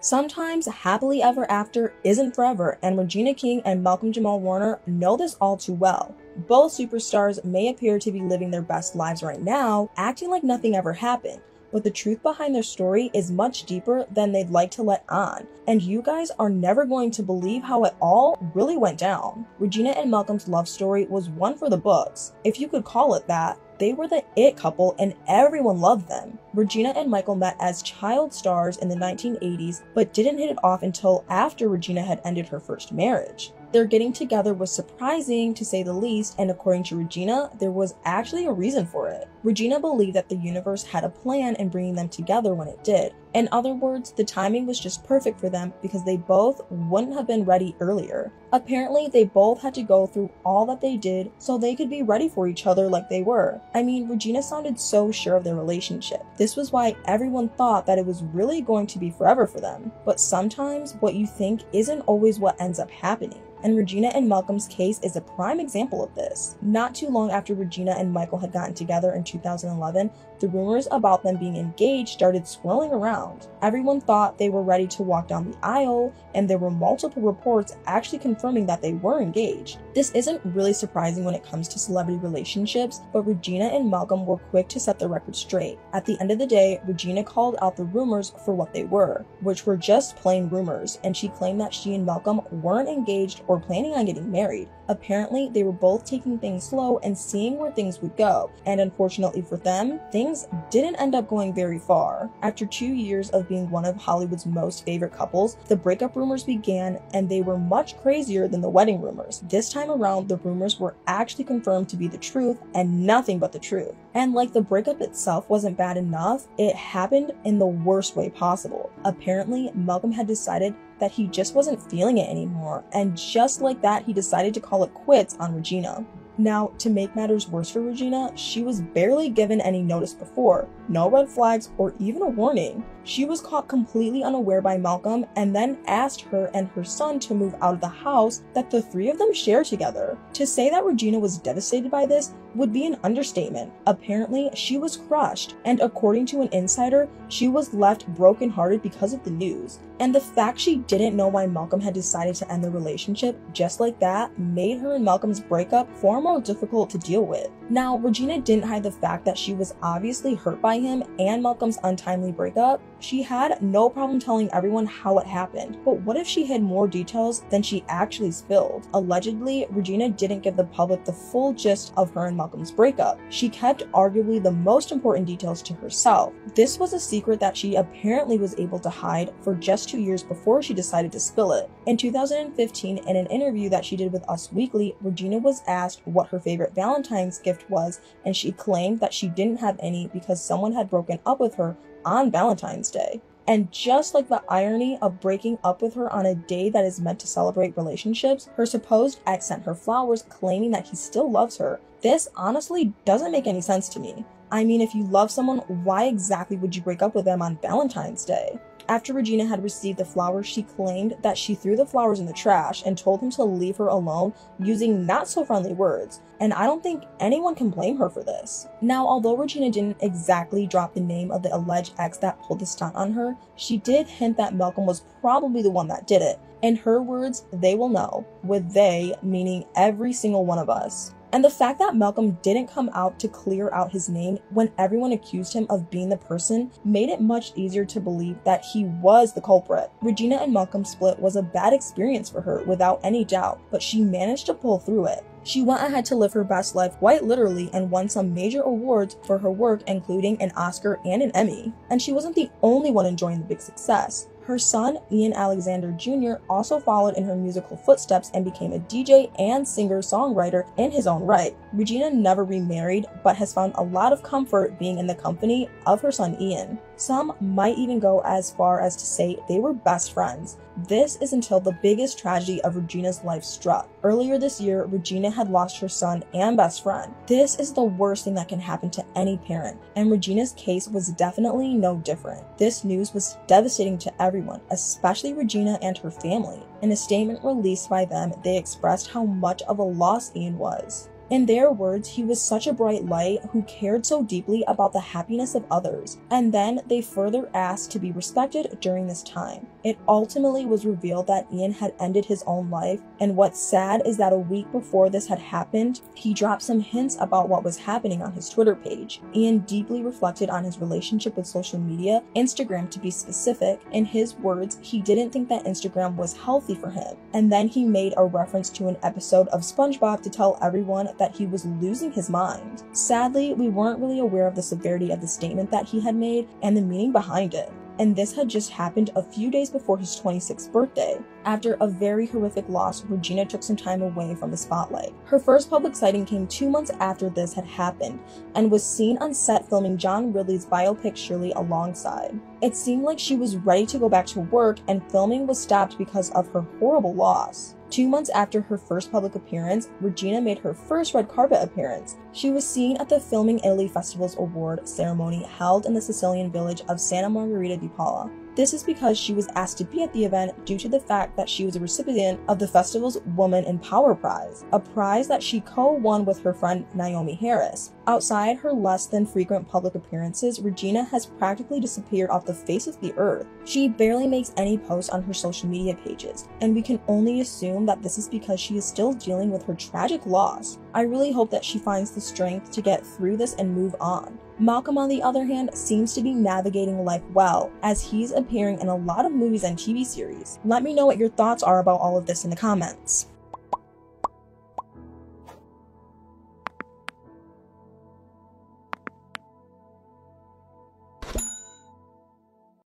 Sometimes happily ever after isn't forever, and Regina King and Malcolm Jamal Warner know this all too well. Both superstars may appear to be living their best lives right now, acting like nothing ever happened, but the truth behind their story is much deeper than they'd like to let on. And you guys are never going to believe how it all really went down. Regina and Malcolm's love story was one for the books, if you could call it that. They were the it couple and everyone loved them. Regina and Michael met as child stars in the 1980s, but didn't hit it off until after Regina had ended her first marriage. Their getting together was surprising to say the least, and according to Regina, there was actually a reason for it. Regina believed that the universe had a plan in bringing them together when it did. In other words, the timing was just perfect for them because they both wouldn't have been ready earlier. Apparently, they both had to go through all that they did so they could be ready for each other like they were. I mean, Regina sounded so sure of their relationship. This was why everyone thought that it was really going to be forever for them. But sometimes what you think isn't always what ends up happening and Regina and Malcolm's case is a prime example of this. Not too long after Regina and Michael had gotten together in 2011, the rumors about them being engaged started swirling around. Everyone thought they were ready to walk down the aisle, and there were multiple reports actually confirming that they were engaged. This isn't really surprising when it comes to celebrity relationships, but Regina and Malcolm were quick to set the record straight. At the end of the day, Regina called out the rumors for what they were, which were just plain rumors, and she claimed that she and Malcolm weren't engaged or planning on getting married. Apparently, they were both taking things slow and seeing where things would go, and unfortunately for them, things didn't end up going very far. After two years of being one of Hollywood's most favorite couples, the breakup rumors began, and they were much crazier than the wedding rumors. This time around, the rumors were actually confirmed to be the truth and nothing but the truth. And like the breakup itself wasn't bad enough, it happened in the worst way possible. Apparently, Malcolm had decided that he just wasn't feeling it anymore, and just like that, he decided to call it quits on Regina. Now, to make matters worse for Regina, she was barely given any notice before, no red flags, or even a warning. She was caught completely unaware by Malcolm and then asked her and her son to move out of the house that the three of them share together. To say that Regina was devastated by this would be an understatement. Apparently, she was crushed, and according to an insider, she was left brokenhearted because of the news. And the fact she didn't know why Malcolm had decided to end the relationship just like that made her and Malcolm's breakup far more difficult to deal with. Now, Regina didn't hide the fact that she was obviously hurt by him and Malcolm's untimely breakup. She had no problem telling everyone how it happened, but what if she had more details than she actually spilled? Allegedly, Regina didn't give the public the full gist of her and Malcolm's breakup. She kept arguably the most important details to herself. This was a secret that she apparently was able to hide for just two years before she decided to spill it. In 2015, in an interview that she did with Us Weekly, Regina was asked what her favorite Valentine's gift was, and she claimed that she didn't have any because someone had broken up with her on Valentine's Day. And just like the irony of breaking up with her on a day that is meant to celebrate relationships, her supposed ex sent her flowers claiming that he still loves her. This honestly doesn't make any sense to me. I mean, if you love someone, why exactly would you break up with them on Valentine's Day? After Regina had received the flowers, she claimed that she threw the flowers in the trash and told him to leave her alone using not so friendly words. And I don't think anyone can blame her for this. Now, although Regina didn't exactly drop the name of the alleged ex that pulled the stunt on her, she did hint that Malcolm was probably the one that did it. In her words, they will know, with they meaning every single one of us. And the fact that Malcolm didn't come out to clear out his name when everyone accused him of being the person made it much easier to believe that he was the culprit. Regina and Malcolm's split was a bad experience for her without any doubt, but she managed to pull through it. She went ahead to live her best life quite literally and won some major awards for her work, including an Oscar and an Emmy. And she wasn't the only one enjoying the big success. Her son, Ian Alexander Jr., also followed in her musical footsteps and became a DJ and singer songwriter in his own right. Regina never remarried, but has found a lot of comfort being in the company of her son Ian. Some might even go as far as to say they were best friends. This is until the biggest tragedy of Regina's life struck. Earlier this year, Regina had lost her son and best friend. This is the worst thing that can happen to any parent, and Regina's case was definitely no different. This news was devastating to everyone, especially Regina and her family. In a statement released by them, they expressed how much of a loss Ian was. In their words, he was such a bright light who cared so deeply about the happiness of others, and then they further asked to be respected during this time. It ultimately was revealed that Ian had ended his own life, and what's sad is that a week before this had happened, he dropped some hints about what was happening on his Twitter page. Ian deeply reflected on his relationship with social media, Instagram to be specific. In his words, he didn't think that Instagram was healthy for him, and then he made a reference to an episode of SpongeBob to tell everyone that he was losing his mind. Sadly, we weren't really aware of the severity of the statement that he had made and the meaning behind it and this had just happened a few days before his 26th birthday. After a very horrific loss, Regina took some time away from the spotlight. Her first public sighting came two months after this had happened and was seen on set filming John Ridley's biopic Shirley alongside. It seemed like she was ready to go back to work and filming was stopped because of her horrible loss. Two months after her first public appearance, Regina made her first red carpet appearance. She was seen at the Filming Italy Festival's award ceremony held in the Sicilian village of Santa Margherita di Pula. This is because she was asked to be at the event due to the fact that she was a recipient of the festival's Woman in Power Prize, a prize that she co won with her friend Naomie Harris. Outside her less than frequent public appearances, Regina has practically disappeared off the face of the earth. She barely makes any posts on her social media pages, and we can only assume that this is because she is still dealing with her tragic loss. I really hope that she finds the strength to get through this and move on. Malcolm, on the other hand, seems to be navigating life well, as he's appearing in a lot of movies and TV series. Let me know what your thoughts are about all of this in the comments.